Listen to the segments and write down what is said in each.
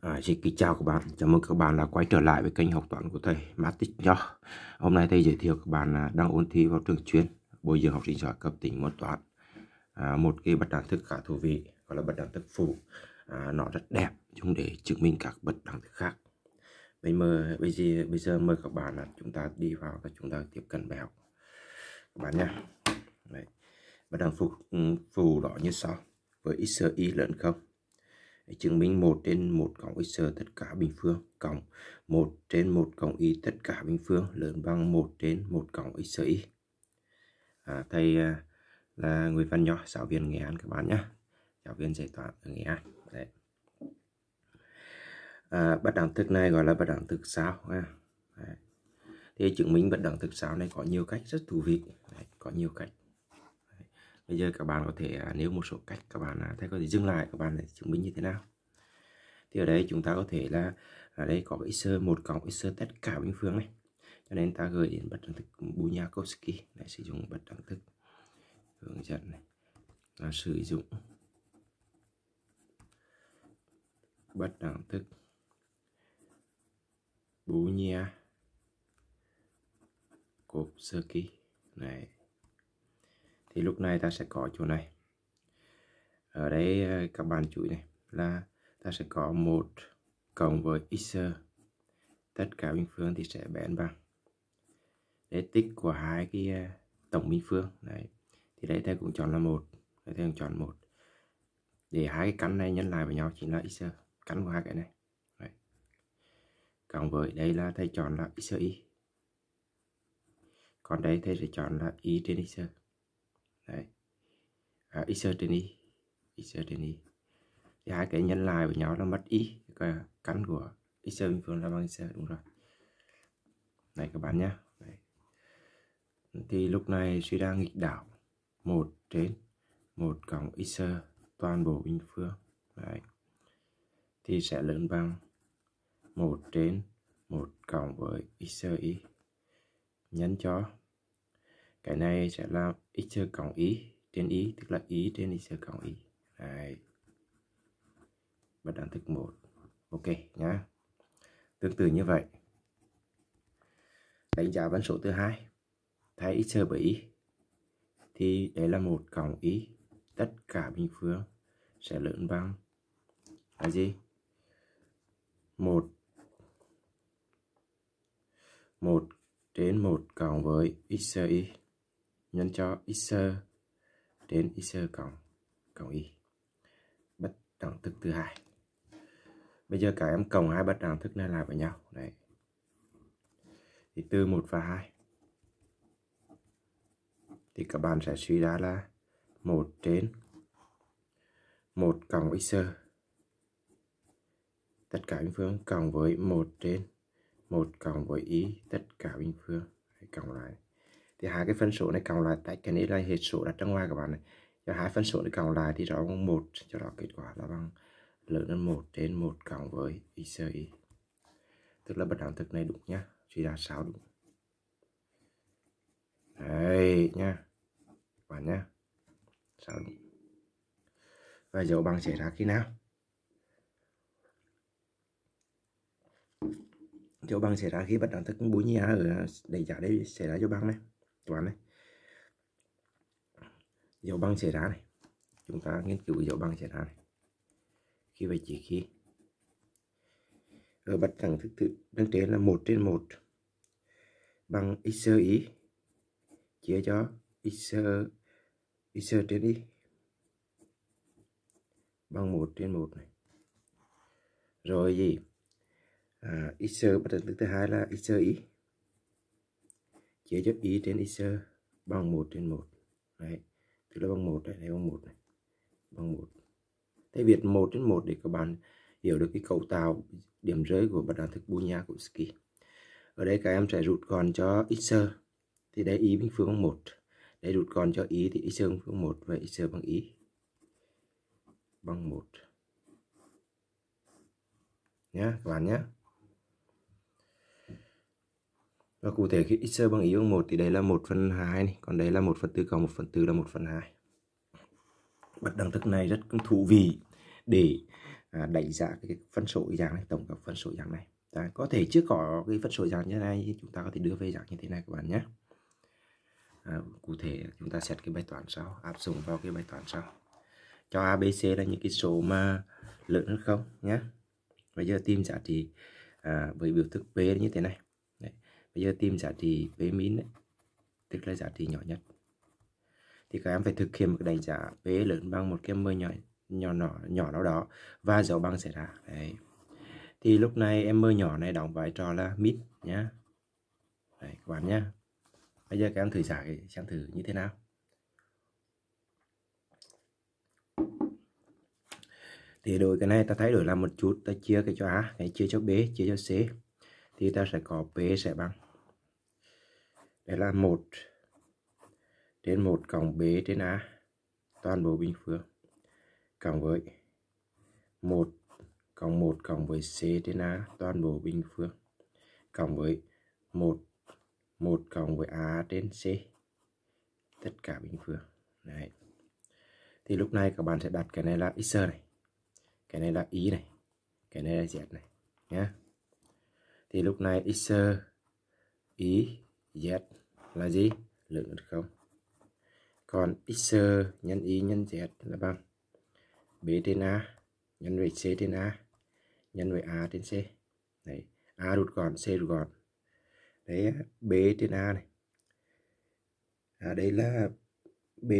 À, xin kính chào các bạn, chào mừng các bạn đã quay trở lại với kênh học toán của thầy Matic Nho. Hôm nay thầy giới thiệu các bạn à, đang ôn thi vào trường chuyên bồi dưỡng học sinh giỏi cấp tỉnh môn toán. À, một cái bật đẳng thức khá thú vị gọi là bật đẳng thức phụ. À, nó rất đẹp dùng để chứng minh các bật đẳng thức khác. Bây giờ bây giờ bây giờ mời các bạn là chúng ta đi vào và chúng ta tiếp cận bài học. Các bạn nha. Đấy. Bật đẳng phụ ừ, phụ đó như sau. Với x y lớn không chứng minh 1 trên 1 cộng x tất cả bình phương cộng 1 trên 1 cộng y tất cả bình phương lớn bằng 1 trên 1 cộng x y. À, thầy à, là Nguyễn Văn Nho, giáo viên Nghệ An các bạn nhé. Giáo viên dạy toán ở Nghệ An. Đấy. À, bất đẳng thức này gọi là bất đẳng thức sao. À. Đấy. Thì chứng minh bất đẳng thực sao này có nhiều cách rất thú vị. Đấy, có nhiều cách bây giờ các bạn có thể à, nếu một số cách các bạn à, thấy có thể dừng lại, các bạn để chứng minh như thế nào. Thì ở đây chúng ta có thể là, ở đây có cái sơ một cộng sơ tất cả bình phương này. Cho nên ta gửi đến bật đẳng thức Bunyakovsky để sử dụng bật đẳng thức hướng dẫn này. Là sử dụng bật đẳng thức Bunyakovsky, này thì lúc này ta sẽ có chỗ này. Ở đây ờ, các bạn chú ý này, là ta sẽ có một cộng với x. Tất cả bình phương thì sẽ bén bằng. Để tích của hai cái ờ, tổng bình phương, đấy, thì đây ta cũng chọn là một đây ta cũng chọn một. Để hai cái cắn này nhân lại với nhau chính là x cắn của hai cái này, đấy. cộng với, đây là thầy chọn là x y còn đây thầy sẽ chọn là y trên x đấy. À, x trên y. X trên y. Thì hai cái nhân lại với nhau là mất y cái căn của x bình phương là bằng x đúng rồi. Này các bạn nhé đấy. thì lúc này suy ra nghịch đảo một trên một cộng x toàn bộ bình phương. Đấy. thì sẽ lớn bằng một trên một cộng với x y. Nhân cho cái này sẽ là x cộng y trên y tức là y trên x cộng y Đấy. Bật đẳng thức 1 ok, nhá. Tương tự như vậy. Đánh giá vấn số thứ hai. Thay x bởi y thì đấy là một cộng y tất cả bình phương sẽ lớn bằng là gì? Một. Một trên một cộng với x y nhân cho x đến x cộng cộng y. Bất đẳng thức thứ hai. Bây giờ cả em cộng hai bất đẳng thức này lại với nhau. Đấy. Thì từ một và hai. Thì các bạn sẽ suy ra là một trên một cộng x tất cả bình phương cộng với một trên một cộng với y. Tất cả bình phương. Hãy cộng lại thì hai cái phân số này cộng lại tại cái này là hệ số đặt trong ngoài các bạn này. Cho hai phân số này cộng lại thì rõ bằng một, cho đó kết quả là bằng lớn hơn một trên một cộng với x y tức là bất đẳng thức này đúng nhá suy ra sao đúng. Đấy nhá bạn nhá sao đúng. Và dấu bằng xảy ra khi nào? Dấu bằng xảy ra khi bất đẳng thức búi nhá ở đẩy giá đây xảy ra dấu bằng này toán đấy, này. Dấu băng xảy ra này. Chúng ta nghiên cứu dấu băng xảy ra này. Khi vậy chỉ khi. Ở bật thẳng thức tự đơn trên là một trên một. Bằng x ý, chia cho x x trên y bằng một trên một này. Rồi gì? À, x bật thẳng thức thứ hai là x y chia cho y trên x bằng 1 trên 1 đấy tức là bằng 1 đấy, đấy bằng 1 này bằng 1 thế việc 1 trên 1 để các bạn hiểu được cái cấu tạo điểm rơi của bản đẳng thức Bunya của Ski ở đây các em sẽ rút gọn cho x thì đây y bình phương bằng 1 đây rút gọn cho y thì x bình phương 1 và x bằng y bằng 1 nhé các bạn nhé và cụ thể khi x bằng y bằng 1 thì đây là 1 phần 2 này. Còn đây là 1 phần 4 cộng 1 phần 4 là 1 phần 2. Bật đẳng thức này rất thú vị để à, đánh giá cái phân số dạng này tổng hợp phân số dạng này Đấy, có thể chưa có cái phân số dạng như thế này thì chúng ta có thể đưa về dạng như thế này các bạn nhé à, cụ thể chúng ta xét cái bài toán sau áp dụng vào cái bài toán sau cho ABC là những cái số mà lớn hơn không nhé bây giờ tìm giá trị à, với biểu thức P như thế này bây giờ tìm giá trị P min đấy tức là giá trị nhỏ nhất. Thì các em phải thực hiện một cái đánh giá V lớn bằng một cái mơ nhỏ nhỏ nhỏ nhỏ nào đó và dấu bằng xảy ra. Đấy. Thì lúc này em mơ nhỏ này đóng vai trò là mid nhá. Đấy, các bạn nhá. Bây giờ các em thử giải xem thử như thế nào. Thì đổi cái này ta thay đổi làm một chút, ta chia cái cho A, cái chia cho B, chia cho C thì ta sẽ có P sẽ bằng. Đây là một trên một cộng B trên A, toàn bộ bình phương, cộng với một cộng một cộng với C trên A, toàn bộ bình phương, cộng với một một cộng với A trên C, tất cả bình phương. Đấy. Thì lúc này các bạn sẽ đặt cái này là x này, cái này là y này, cái này là z này nhé thì lúc này x y z là gì? Lượng được không? Còn x nhân y nhân z là bằng b trên a nhân với c trên a nhân với a trên c. Đấy a rút gọn c rút gọn. Đấy b trên a này. À, đây là b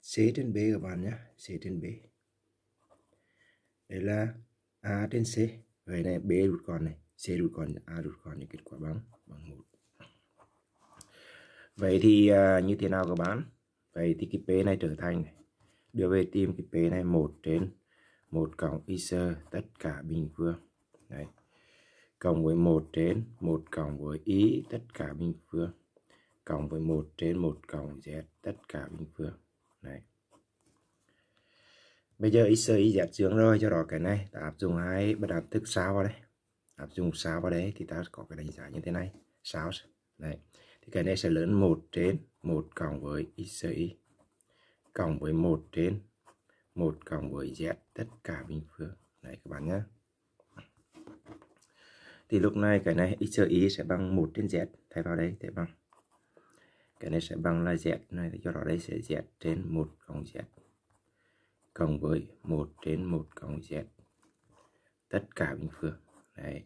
c trên b các bạn nhé. C trên b. Đây là a trên c. Vậy này b rút gọn này c rút gọn a rút gọn những kết quả bằng bằng một. Vậy thì à, như thế nào các bạn? Vậy thì cái p này trở thành này. Đưa về tìm cái p này một trên một cộng x tất cả bình phương. Đấy. Cộng với một trên một cộng với y tất cả bình phương. Cộng với một trên một cộng z tất cả bình phương. Này bây giờ x y z dưỡng rồi cho đó cái này ta áp dụng hai bất áp thức sao vào đây áp dụng sao vào đấy thì ta có cái đánh giá như thế này. Sao đấy thì cái này sẽ lớn 1 trên 1 cộng với xy cộng với 1 trên 1 cộng với z, tất cả bình phương. Đấy các bạn nhé thì lúc này cái này x y sẽ bằng 1 trên z. Thay vào đây để bằng. Cái này sẽ bằng là z. Này, do đó đây sẽ z trên 1 cộng z cộng với 1 trên 1 cộng z. Tất cả bình phương đấy.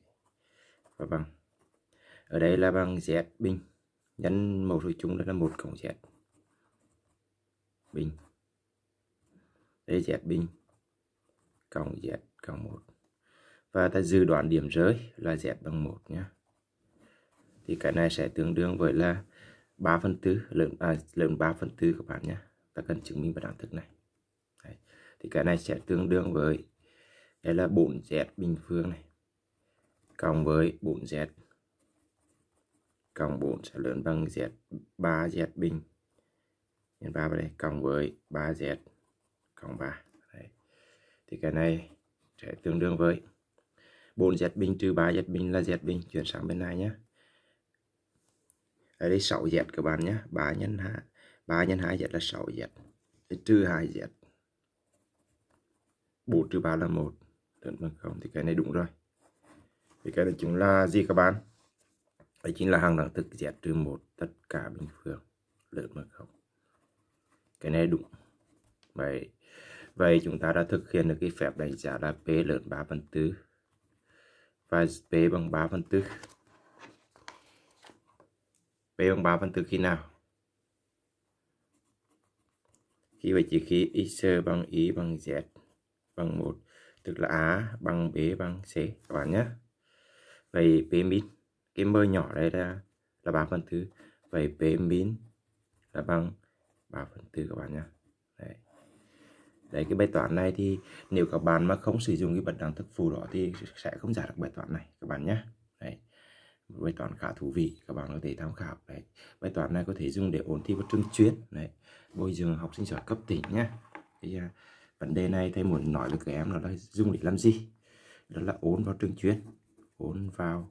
Và bằng ở đây là bằng z bình. Nhân mẫu số chung đó là một cộng z bình. Đây z bình cộng z cộng một. Và ta dự đoán điểm rơi là z bằng một nhé thì cái này sẽ tương đương với là 3 phần tư lượng à, lượng 3 phần tư các bạn nhé ta cần chứng minh và đẳng thức này. Thì cái này sẽ tương đương với đây là 4z bình phương này cộng với 4z cộng 4 sẽ lớn bằng z 3z bình. Nhân 3 vào đây, cộng với 3z cộng 3 đấy. thì cái này sẽ tương đương với 4z bình trừ 3z bình là z bình. Chuyển sang bên này nhé ở đây 6z các bạn nhé 3 nhân 2 3 nhân 2z là 6z trừ 2z 4 trừ 3 là 1 lớn bằng 0 thì cái này đúng rồi thì cái này chính là gì các bạn? Đấy chính là hàng đẳng thức z trừ một tất cả bình phương, lớn bằng không. Cái này đúng. Vậy vậy chúng ta đã thực hiện được cái phép đánh giá là p lớn 3 phần tư. Và p bằng 3 phần tư. P bằng 3 phần tư khi nào? Khi vậy chỉ khi x bằng y bằng z bằng 1 tức là A bằng B bằng C. Các bạn nhé vậy P min cái mơ nhỏ đây ra là ba phần tư. Vậy P min là bằng 3 phần tư các bạn nhé đấy. đấy, cái bài toán này thì nếu các bạn mà không sử dụng cái bật đẳng thức phù đó thì sẽ không giải được bài toán này các bạn nhé đấy. Bài toán khá thú vị, các bạn có thể tham khảo. Đấy. Bài toán này có thể dùng để ôn thi vào trường chuyên. Đấy. Bồi dưỡng học sinh giỏi cấp tỉnh nhé thì à, vấn đề này thầy muốn nói với các em là dùng để làm gì? Đó là ôn vào trường chuyên ôn vào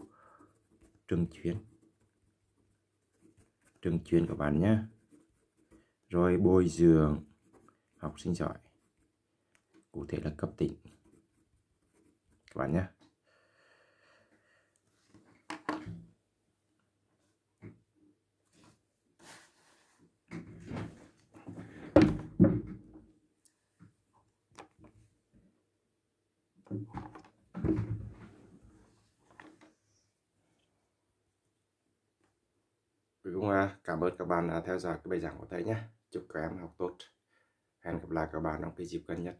trường chuyên. Trường chuyên các bạn nhé. Rồi bồi dưỡng học sinh giỏi, cụ thể là cấp tỉnh. Các bạn nhé. Cũng cảm ơn các bạn đã theo dõi cái bài giảng của thầy nhé. Chúc các em học tốt. Hẹn gặp lại các bạn trong cái dịp gần nhất.